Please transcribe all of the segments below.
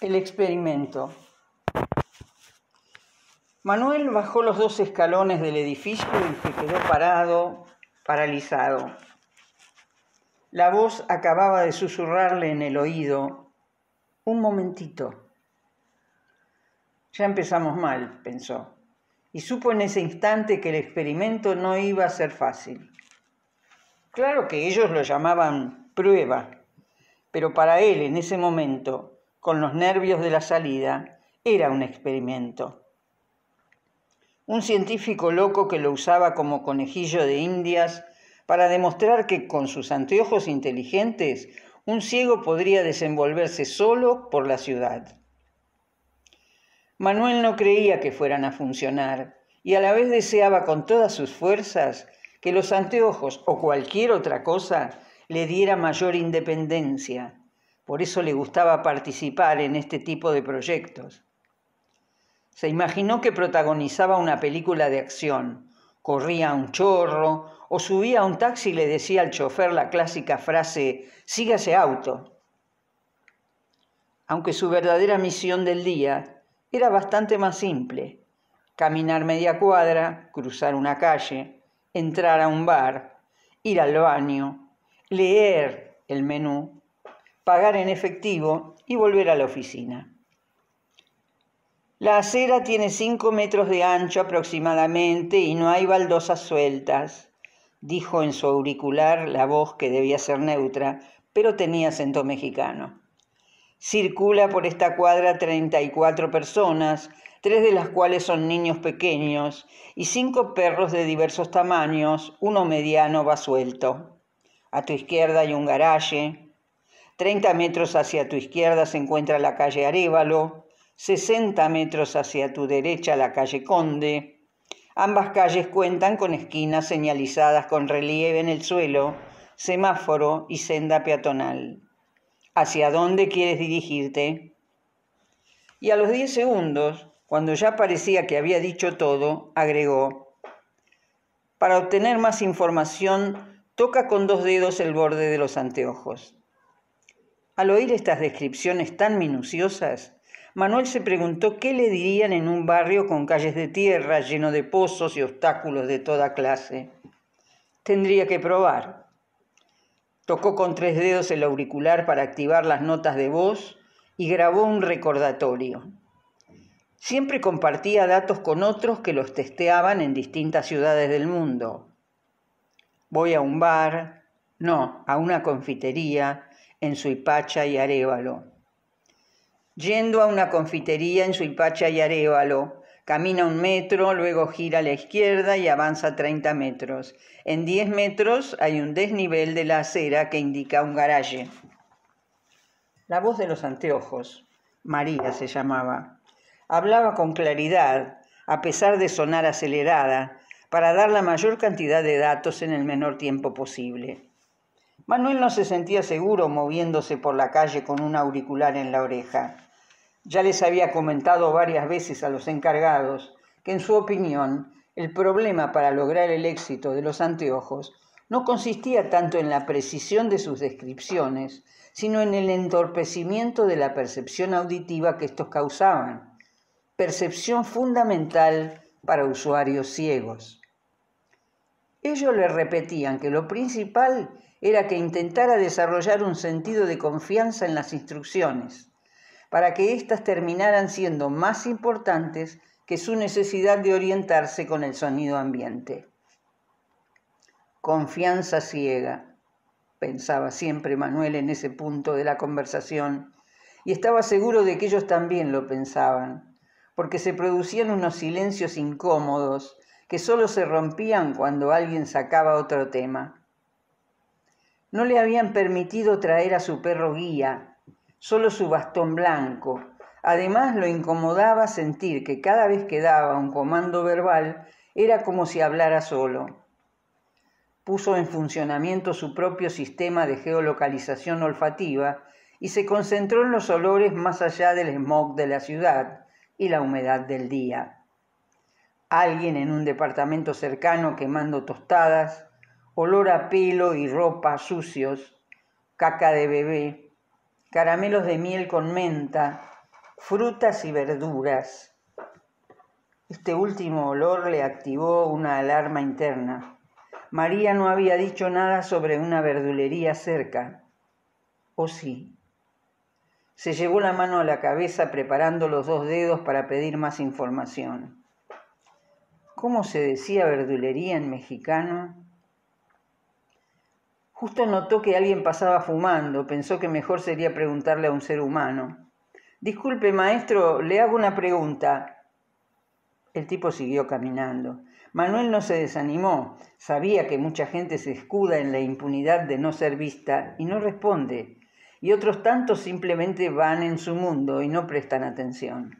El experimento. Manuel bajó los dos escalones del edificio y se quedó parado, paralizado. La voz acababa de susurrarle en el oído, un momentito. Ya empezamos mal, pensó, y supo en ese instante que el experimento no iba a ser fácil. Claro que ellos lo llamaban prueba, pero para él en ese momento con los nervios de la salida, era un experimento. Un científico loco que lo usaba como conejillo de indias para demostrar que con sus anteojos inteligentes un ciego podría desenvolverse solo por la ciudad. Manuel no creía que fueran a funcionar y a la vez deseaba con todas sus fuerzas que los anteojos o cualquier otra cosa le diera mayor independencia, por eso le gustaba participar en este tipo de proyectos. Se imaginó que protagonizaba una película de acción, corría un chorro o subía a un taxi y le decía al chofer la clásica frase, sígase auto. Aunque su verdadera misión del día era bastante más simple, caminar media cuadra, cruzar una calle, entrar a un bar, ir al baño, leer el menú pagar en efectivo y volver a la oficina. La acera tiene 5 metros de ancho aproximadamente y no hay baldosas sueltas, dijo en su auricular la voz que debía ser neutra, pero tenía acento mexicano. Circula por esta cuadra 34 personas, tres de las cuales son niños pequeños, y cinco perros de diversos tamaños, uno mediano va suelto. A tu izquierda hay un garaje, 30 metros hacia tu izquierda se encuentra la calle Arévalo, 60 metros hacia tu derecha la calle Conde. Ambas calles cuentan con esquinas señalizadas con relieve en el suelo, semáforo y senda peatonal. ¿Hacia dónde quieres dirigirte? Y a los 10 segundos, cuando ya parecía que había dicho todo, agregó, para obtener más información, toca con dos dedos el borde de los anteojos. Al oír estas descripciones tan minuciosas, Manuel se preguntó qué le dirían en un barrio con calles de tierra lleno de pozos y obstáculos de toda clase. Tendría que probar. Tocó con tres dedos el auricular para activar las notas de voz y grabó un recordatorio. Siempre compartía datos con otros que los testeaban en distintas ciudades del mundo. Voy a un bar, no, a una confitería, en Suipacha y Arevalo. Yendo a una confitería en Suipacha y Arevalo, camina un metro, luego gira a la izquierda y avanza 30 metros. En 10 metros hay un desnivel de la acera que indica un garaje. La voz de los anteojos, María se llamaba, hablaba con claridad, a pesar de sonar acelerada, para dar la mayor cantidad de datos en el menor tiempo posible. Manuel no se sentía seguro moviéndose por la calle con un auricular en la oreja. Ya les había comentado varias veces a los encargados que en su opinión el problema para lograr el éxito de los anteojos no consistía tanto en la precisión de sus descripciones, sino en el entorpecimiento de la percepción auditiva que estos causaban, percepción fundamental para usuarios ciegos. Ellos le repetían que lo principal era que intentara desarrollar un sentido de confianza en las instrucciones, para que éstas terminaran siendo más importantes que su necesidad de orientarse con el sonido ambiente. Confianza ciega, pensaba siempre Manuel en ese punto de la conversación, y estaba seguro de que ellos también lo pensaban, porque se producían unos silencios incómodos que solo se rompían cuando alguien sacaba otro tema. No le habían permitido traer a su perro guía, solo su bastón blanco. Además lo incomodaba sentir que cada vez que daba un comando verbal era como si hablara solo. Puso en funcionamiento su propio sistema de geolocalización olfativa y se concentró en los olores más allá del smog de la ciudad y la humedad del día. Alguien en un departamento cercano quemando tostadas, olor a pelo y ropa sucios, caca de bebé, caramelos de miel con menta, frutas y verduras. Este último olor le activó una alarma interna. María no había dicho nada sobre una verdulería cerca. ¿O sí? Se llevó la mano a la cabeza preparando los dos dedos para pedir más información. ¿Cómo se decía verdulería en mexicano? Justo notó que alguien pasaba fumando, pensó que mejor sería preguntarle a un ser humano. Disculpe, maestro, le hago una pregunta. El tipo siguió caminando. Manuel no se desanimó, sabía que mucha gente se escuda en la impunidad de no ser vista y no responde, y otros tantos simplemente van en su mundo y no prestan atención.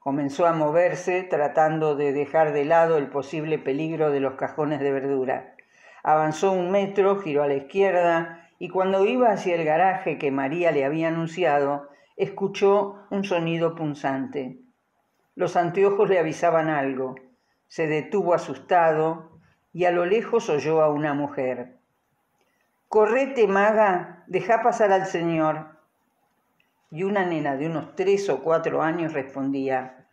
Comenzó a moverse tratando de dejar de lado el posible peligro de los cajones de verdura. Avanzó un metro, giró a la izquierda y cuando iba hacia el garaje que María le había anunciado, escuchó un sonido punzante. Los anteojos le avisaban algo. Se detuvo asustado y a lo lejos oyó a una mujer. Correte, maga, deja pasar al señor. Y una nena de unos tres o cuatro años respondía,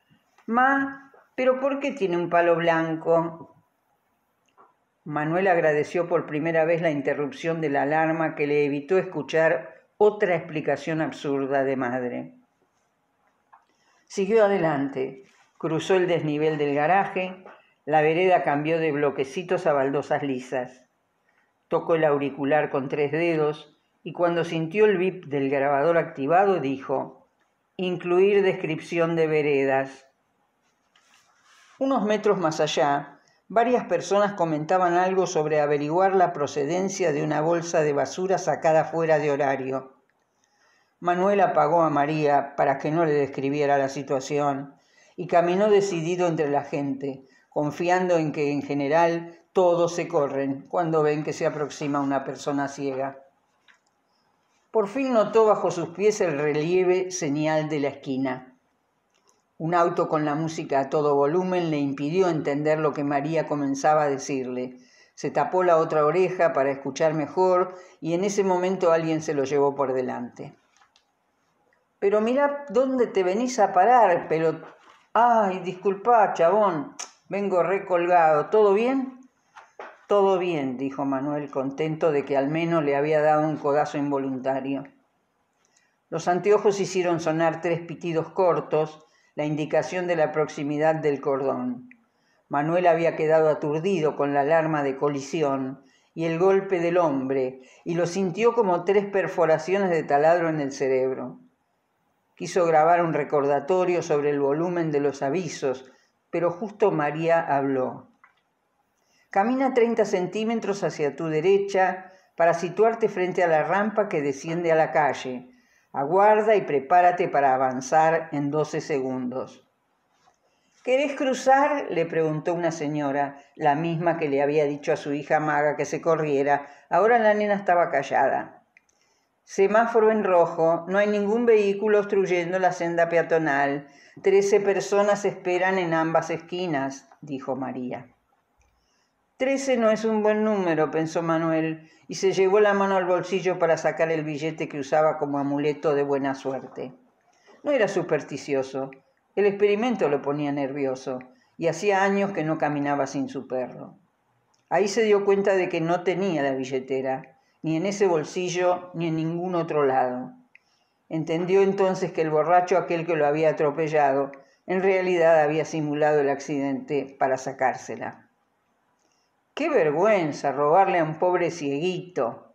Ma, ¿pero por qué tiene un palo blanco? Manuel agradeció por primera vez la interrupción de la alarma que le evitó escuchar otra explicación absurda de madre. Siguió adelante, cruzó el desnivel del garaje, la vereda cambió de bloquecitos a baldosas lisas. Tocó el auricular con tres dedos y cuando sintió el bip del grabador activado dijo, incluir descripción de veredas. Unos metros más allá, varias personas comentaban algo sobre averiguar la procedencia de una bolsa de basura sacada fuera de horario. Manuel apagó a María para que no le describiera la situación y caminó decidido entre la gente, confiando en que en general todos se corren cuando ven que se aproxima una persona ciega. Por fin notó bajo sus pies el relieve señal de la esquina. Un auto con la música a todo volumen le impidió entender lo que María comenzaba a decirle. Se tapó la otra oreja para escuchar mejor y en ese momento alguien se lo llevó por delante. Pero mira dónde te venís a parar, pero... Ay, disculpa, chabón, vengo recolgado. ¿Todo bien? Todo bien, dijo Manuel, contento de que al menos le había dado un codazo involuntario. Los anteojos hicieron sonar tres pitidos cortos la indicación de la proximidad del cordón. Manuel había quedado aturdido con la alarma de colisión y el golpe del hombre, y lo sintió como tres perforaciones de taladro en el cerebro. Quiso grabar un recordatorio sobre el volumen de los avisos, pero justo María habló. Camina 30 centímetros hacia tu derecha para situarte frente a la rampa que desciende a la calle. Aguarda y prepárate para avanzar en 12 segundos. ¿Querés cruzar? le preguntó una señora, la misma que le había dicho a su hija maga que se corriera. Ahora la nena estaba callada. Semáforo en rojo, no hay ningún vehículo obstruyendo la senda peatonal. Trece personas esperan en ambas esquinas, dijo María. Trece no es un buen número, pensó Manuel, y se llevó la mano al bolsillo para sacar el billete que usaba como amuleto de buena suerte. No era supersticioso, el experimento lo ponía nervioso, y hacía años que no caminaba sin su perro. Ahí se dio cuenta de que no tenía la billetera, ni en ese bolsillo ni en ningún otro lado. Entendió entonces que el borracho aquel que lo había atropellado en realidad había simulado el accidente para sacársela. Qué vergüenza robarle a un pobre cieguito.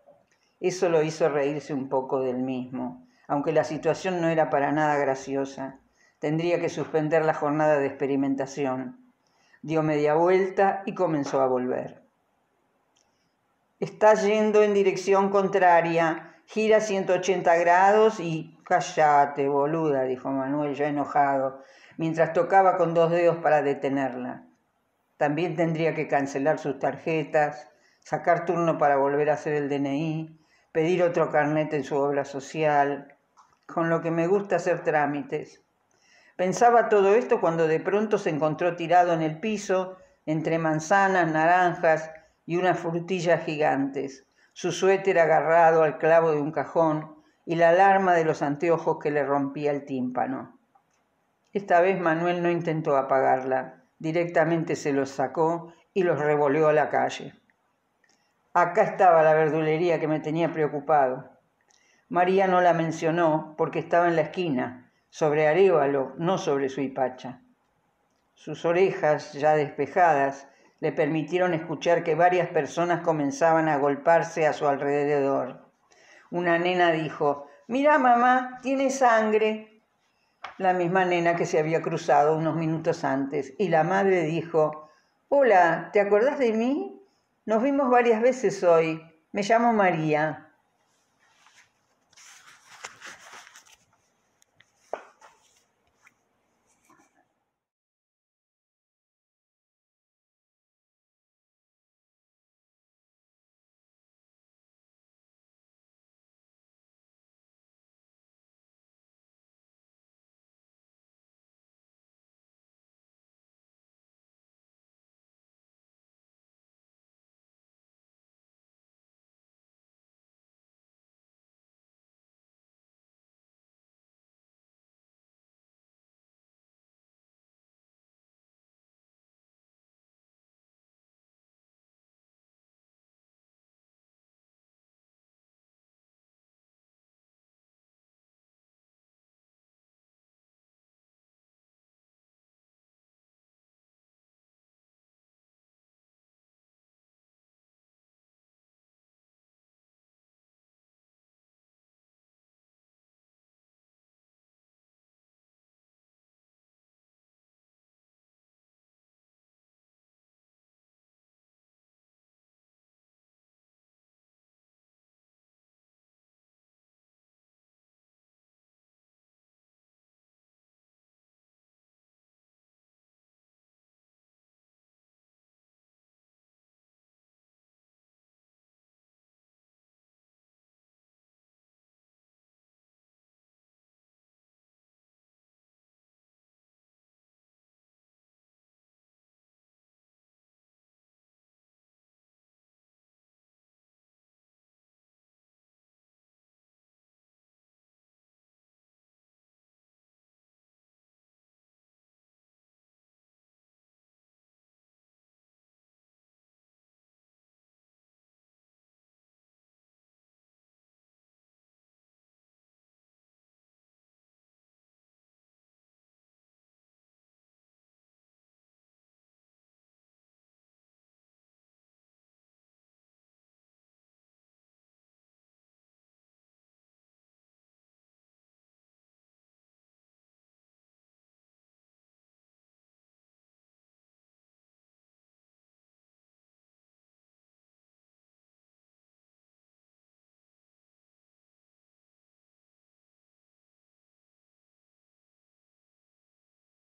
Eso lo hizo reírse un poco del mismo, aunque la situación no era para nada graciosa. Tendría que suspender la jornada de experimentación. Dio media vuelta y comenzó a volver. Está yendo en dirección contraria. Gira 180 grados y... Cállate, boluda, dijo Manuel ya enojado, mientras tocaba con dos dedos para detenerla. También tendría que cancelar sus tarjetas, sacar turno para volver a hacer el DNI, pedir otro carnet en su obra social, con lo que me gusta hacer trámites. Pensaba todo esto cuando de pronto se encontró tirado en el piso, entre manzanas, naranjas y unas frutillas gigantes, su suéter agarrado al clavo de un cajón y la alarma de los anteojos que le rompía el tímpano. Esta vez Manuel no intentó apagarla, directamente se los sacó y los revolvió a la calle. Acá estaba la verdulería que me tenía preocupado. María no la mencionó porque estaba en la esquina, sobre Arévalo, no sobre su hipacha. Sus orejas, ya despejadas, le permitieron escuchar que varias personas comenzaban a golparse a su alrededor. Una nena dijo, Mira mamá, tiene sangre. La misma nena que se había cruzado unos minutos antes. Y la madre dijo, Hola, ¿te acordás de mí? Nos vimos varias veces hoy. Me llamo María.